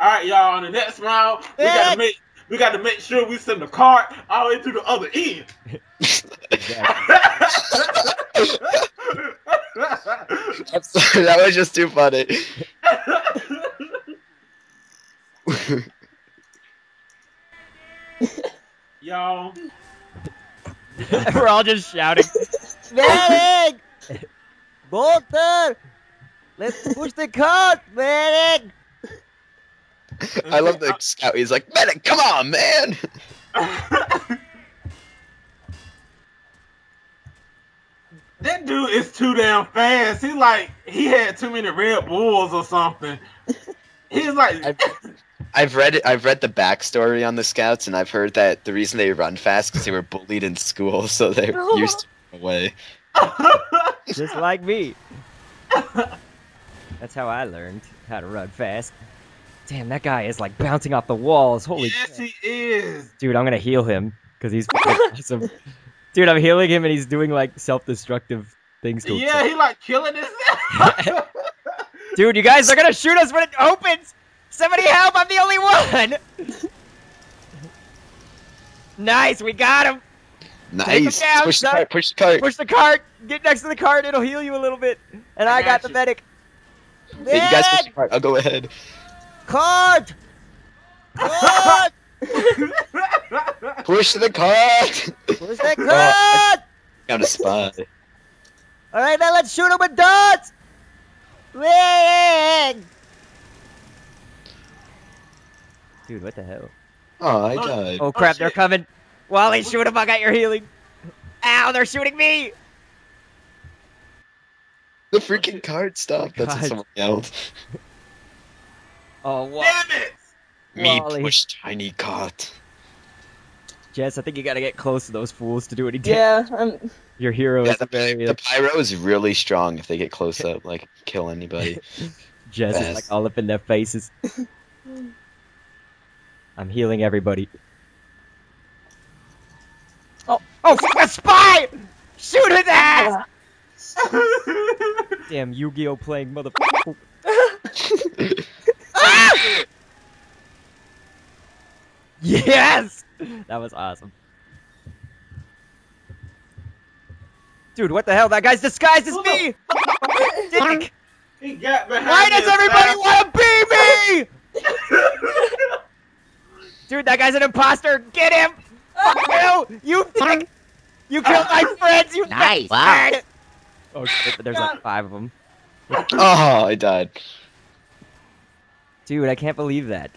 All right, y'all. On the next round, we gotta make we gotta make sure we send the cart all the way to the other end. I'm sorry, that was just too funny. y'all. We're all just shouting. Medic! Bolter! Let's push the cart, medic! I love the scout. He's like, medic, come on, man. that dude is too damn fast. He like he had too many Red Bulls or something. He's like I've, I've read it. I've read the backstory on the scouts, and I've heard that the reason they run fast because they were bullied in school, so they're used to run away. Just like me. That's how I learned how to run fast. Damn, that guy is like bouncing off the walls. Holy yes, he is. Dude, I'm gonna heal him because he's awesome. Dude, I'm healing him and he's doing like self-destructive things to Yeah, himself. he like killing himself. Dude, you guys are gonna shoot us when it opens! Somebody help! I'm the only one! nice, we got him! Take him Nice. down, push the cart. Push the cart. Push the cart! Get next to the cart, it'll heal you a little bit. And I, I got, got the you. medic. Hey, you guys push the cart. I'll go ahead. Cart! Cart! Push the cart. Push the Oh, cart! Found a spy. Alright, now let's shoot him with darts! Ring! Dude, what the hell? Oh, I Oh, died. Oh crap, they're coming. Wally, shoot him, I got your healing. Ow, they're shooting me! The freaking card stopped. That's God. what someone yelled. Oh, Wa- Damn it! Me Wally. push tiny cart. Jess, I think you gotta get close to those fools to do any damage. Yeah, um, Your hero Yeah, is the, very the pyro is really strong if they get close up, like kill anybody. Jess is like all up in their faces. I'm healing everybody. Oh. Oh, fuck, a spy! Shoot his ass! Damn, Yu-Gi-Oh playing motherfucker. Ah! Yes! That was awesome. Dude, what the hell? That guy's disguised as me! Dick! he got behind Why does everybody want to be me? Dude, that guy's an imposter! Get him! Fuck you! You dick! You killed my friends, you Nice. bastard! Oh shit, there's like five of them. oh, I died. Dude, I can't believe that.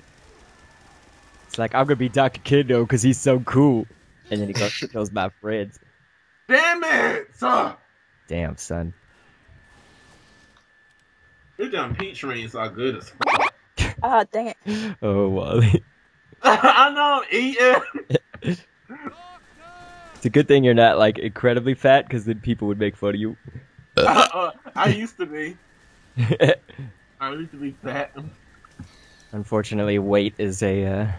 It's like, I'm gonna be Dr. Kendo because he's so cool. And then he goes and kills my friends. Damn it! son! Damn, son. these damn peach rings are good as fuck. ah, dang it. Oh, Wally. I know I'm eating. It's a good thing you're not, like, incredibly fat because then people would make fun of you. Uh, I used to be. I used to be fat. Unfortunately, weight is a uh,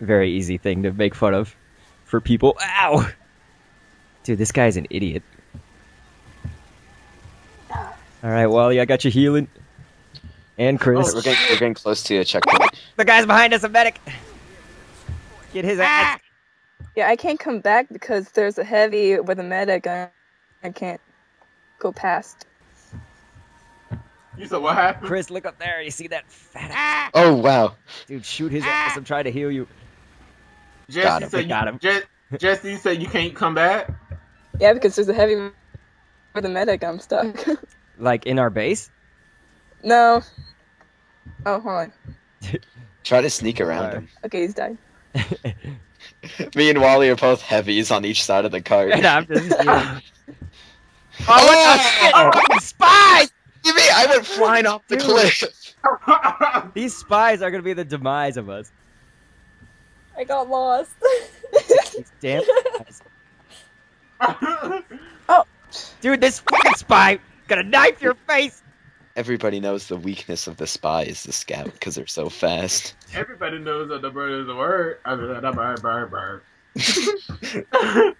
very easy thing to make fun of for people. Ow! Dude, this guy's an idiot. Alright, Wally, I got you healing. And oh, Chris. Oh, we're, getting, we're getting close to a checkpoint. The guy's behind us, a medic! Get his ass! Ah! Yeah, I can't come back because there's a heavy with a medic. I, I can't go past. You said what happened? Chris, look up there. You see that fat ah! ass? Oh wow. Dude, shoot his ah! ass. I'm trying to heal you. Jesse Got him, said got you, him. Je- Jesse said you can't come back. Yeah, because there's a heavy with the medic. I'm stuck. Like, in our base? no. Oh, hold on. Try to sneak around Alright. him. Okay, he's died. Me and Wally are both heavies on each side of the cart. and I'm just healing. oh, Oh, what the ah! shit? Oh, spies! You mean I went flying off the Dude. cliff? These spies are gonna be the demise of us. I got lost. These damn spies. Oh. Dude, this fucking spy gonna knife your face! Everybody knows the weakness of the spy is the scout because they're so fast. Everybody knows that the bird is a word. I mean, the bird, bird, bird.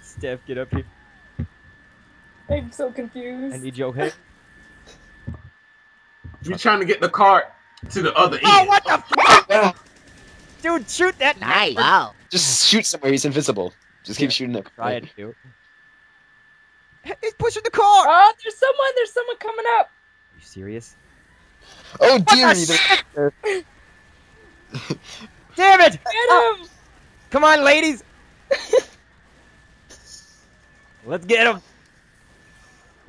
Steph, get up here. I'm so confused. I need your help. You trying to get the cart to the other oh, end? Oh, what the fuck? Dude, shoot that! Nice. Wow. Just shoot somewhere. He's invisible. Just keep shooting it. Try it, dude. He's pushing the car! Oh, there's someone. There's someone coming up. Are you serious? Oh dear! the me, Damn it! Get him. Oh. Come on, ladies! Let's get him!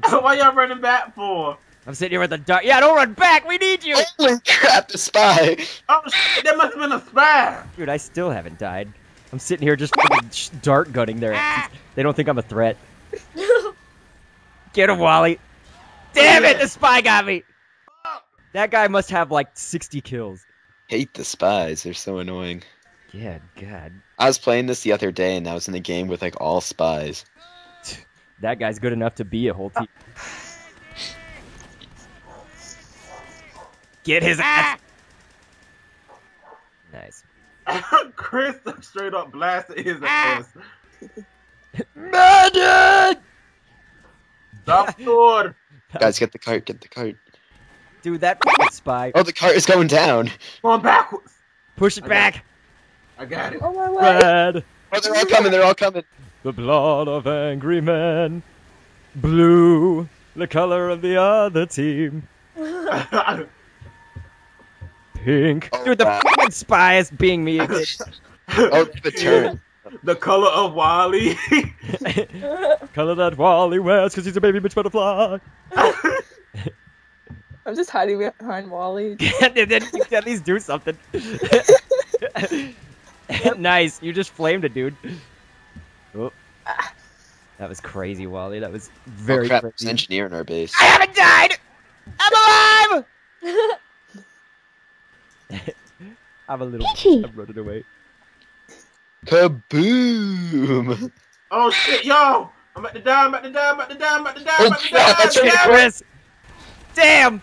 So Why y'all running back for? I'm sitting here with the dart. Yeah, don't run back! We need you! Holy crap! The spy. Oh shit, that must have been a spy. Dude, I still haven't died. I'm sitting here just fucking dart gunning their asses. Ah. They don't think I'm a threat. Get him, Wally! Damn it! The spy got me! That guy must have like 60 kills. Hate the spies. They're so annoying. Yeah, God. I was playing this the other day, and I was in a game with like all spies. That guy's good enough to be a whole team. Get his ah! ass! Nice. Chris straight up blasted his ah! ass. Medic! Stop sword. Guys, get the cart. Get the cart. Dude, that fucking spy. Oh, the cart is going down. Going backwards. Push it I got back! I got it. Oh my way. Red! Oh, they're all coming. They're all coming. The blood of angry men. Blue, the color of the other team. Pink. Oh, Dude, the wow. fucking spy is being me. Oh, the turn. the color of Wally. color that Wally wears because he's a baby bitch butterfly. I'm just hiding behind Wally. then you can at least do something. nice. You just flamed a dude. Oh. Ah. That was crazy, Wally. That was oh, very oh, crap. There's an engineer in our base. I haven't died! I'm alive! I'm a little. I'm running away. Kaboom! oh shit, yo! I'm about to die, I'm about to die, I'm about to die, I'm about to die, Oh, I'm about to oh, die. crap, that's I'm right, about to die. Chris! Damn!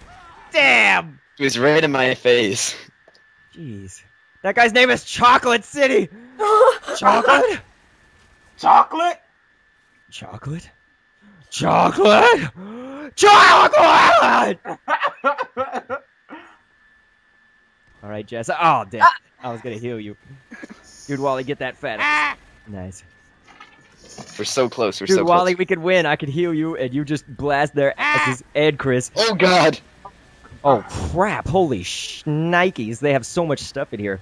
Damn! He was right in my face. Jeez. That guy's name is Chocolate City! Chocolate? Chocolate? Chocolate? Chocolate! Chocolate! Alright, Jess. Oh, damn. I was gonna heal you. Dude, Wally, get that fat. ass. Nice. We're so close. We're Dude, so close. Wally, we could win. I could heal you, and you just blast their asses. And Chris. Oh god! Oh, crap. Holy shnikes. They have so much stuff in here.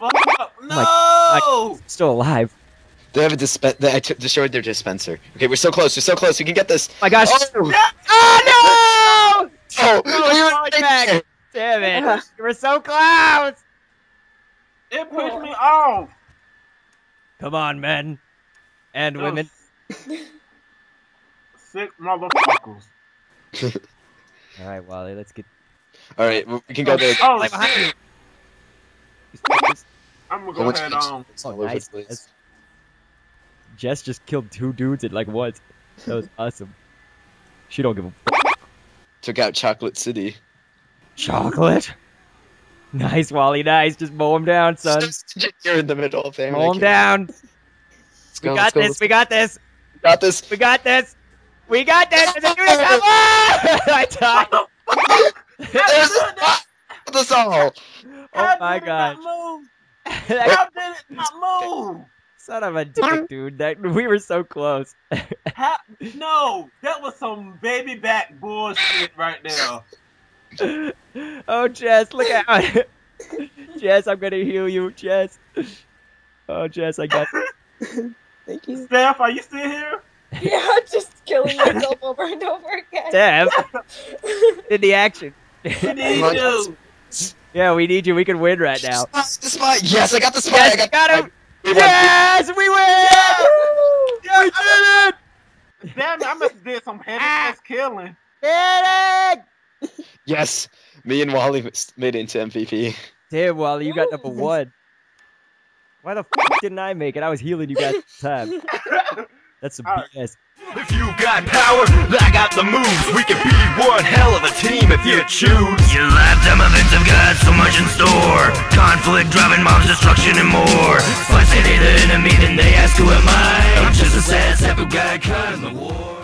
Oh, oh Fuck up. No! my- Still alive. They have a dispen. They, I t- destroyed their dispenser. Okay, we're so close. We're so close. We can get this. Oh my gosh. Oh! Oh, no! Oh! Oh, we were falling right back. There. Damn it. Uh-huh. You were so close. It pushed me off. Come on, men. And Those women. Sick motherfuckers. Alright, Wally, let's get. All right, we we can go oh, there. Oh, Right behind you. I'm gonna go much head on. Oh, nice. Jess. Jess just killed two dudes at like once. That was awesome. She don't give a Took out Chocolate City. Chocolate. Nice, Wally. Nice. Just mow him down, son. You're in the middle of there. Mow him down. Let's We go, got let's go, this. let's We got this. go. got this. We got this. We got this. There's a dude. I died. There's this all. Oh my god. How did it not move? son of a dick, dude. That we were so close. How? No, that was some baby back bullshit right there. Oh, Jess, look out. Jess, I'm gonna heal you, Jess. Oh, Jess, I got. Thank you. Steph, are you still here? yeah, just killing myself over and over again. Steph, In the action. We need you. yeah, we need you. We can win right now. The spy. Yes, I got the spy. Yes, I got, got him. We. Yes, we win. Yeah, We did it. Damn I must have did some heavy ah! ass killing. Did it. Yes, me and Wally made it into MVP. Damn, Wally, you got number one. Why the fuck didn't I make it? I was healing you guys the time. That's some Alright. BS. If you got power, I got the moves. We can be one hell of a team if you choose. You Your lifetime events have got so much in store. Conflict, driving mobs, destruction, and more. Slice it the enemy, then they ask who am I. I'm just a sad sap who got caught in the war.